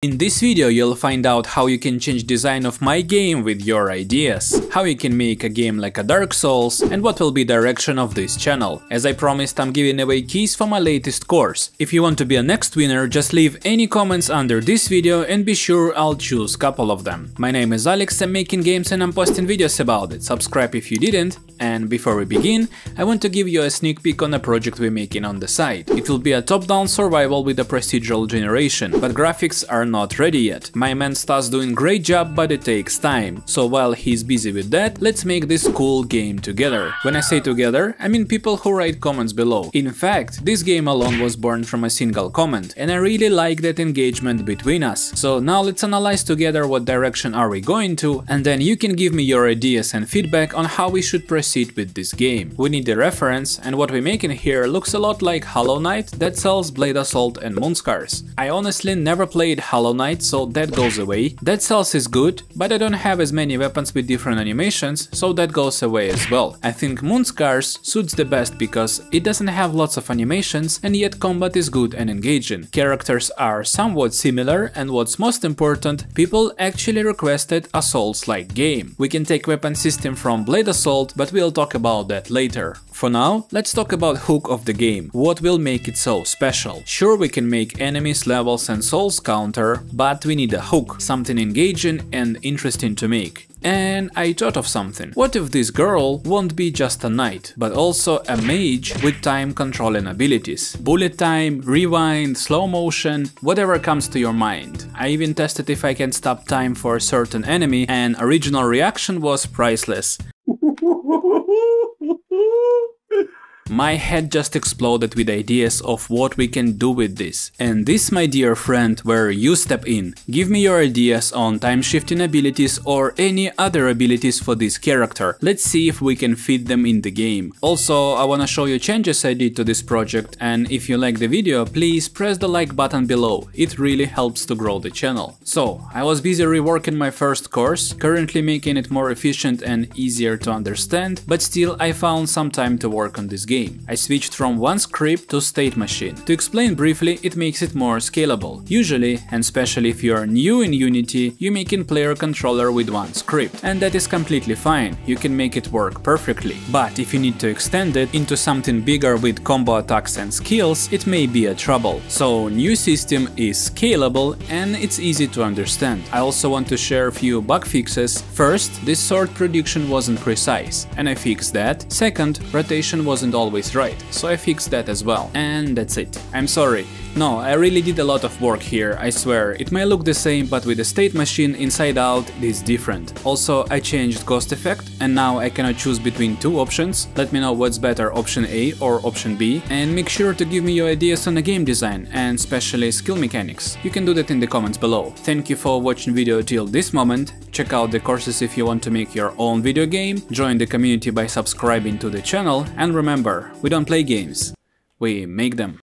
In this video you'll find out how you can change design of my game with your ideas, how you can make a game like a Dark Souls, and what will be direction of this channel. As I promised I'm giving away keys for my latest course. If you want to be a next winner just leave any comments under this video and be sure I'll choose couple of them. My name is Alex, I'm making games and I'm posting videos about it, subscribe if you didn't, and before we begin, I want to give you a sneak peek on a project we're making on the side. It will be a top-down survival with a procedural generation, but graphics are not ready yet. My man Stas doing great job but it takes time, so while he's busy with that, let's make this cool game together. When I say together, I mean people who write comments below. In fact, this game alone was born from a single comment, and I really like that engagement between us. So now let's analyze together what direction are we going to, and then you can give me your ideas and feedback on how we should proceed with this game. We need a reference, and what we're making here looks a lot like Hollow Knight, Dead Cells, Blade Assault and Moonscars. I honestly never played Hollow Knight so that goes away. Dead Cells is good, but I don't have as many weapons with different animations, so that goes away as well. I think Moonscars suits the best because it doesn't have lots of animations and yet combat is good and engaging. Characters are somewhat similar and what's most important, people actually requested a Souls-like game. We can take weapon system from Blade Assault, but we'll talk about that later. For now, let's talk about hook of the game, what will make it so special. Sure we can make enemies, levels and souls counter, but we need a hook, something engaging and interesting to make. And I thought of something. What if this girl won't be just a knight, but also a mage with time controlling abilities? Bullet time, rewind, slow motion, whatever comes to your mind. I even tested if I can stop time for a certain enemy and original reaction was priceless. Woo! My head just exploded with ideas of what we can do with this. And this, my dear friend, where you step in. Give me your ideas on time shifting abilities or any other abilities for this character. Let's see if we can fit them in the game. Also, I wanna show you changes I did to this project and if you like the video, please press the like button below. It really helps to grow the channel. So, I was busy reworking my first course, currently making it more efficient and easier to understand, but still I found some time to work on this game game. I switched from one script to state machine. To explain briefly, it makes it more scalable. Usually, and especially if you are new in Unity, you make in player controller with one script, and that is completely fine, you can make it work perfectly. But if you need to extend it into something bigger with combo attacks and skills, it may be a trouble. So new system is scalable and it's easy to understand. I also want to share a few bug fixes. First, this sword prediction wasn't precise, and I fixed that. Second, rotation wasn't all always right, so I fixed that as well. And that's it. I'm sorry, no, I really did a lot of work here, I swear. It may look the same, but with the state machine inside out, it is different. Also, I changed ghost effect, and now I cannot choose between two options. Let me know what's better, option A or option B, and make sure to give me your ideas on the game design, and especially skill mechanics. You can do that in the comments below. Thank you for watching video till this moment. Check out the courses if you want to make your own video game, join the community by subscribing to the channel, and remember, we don't play games, we make them.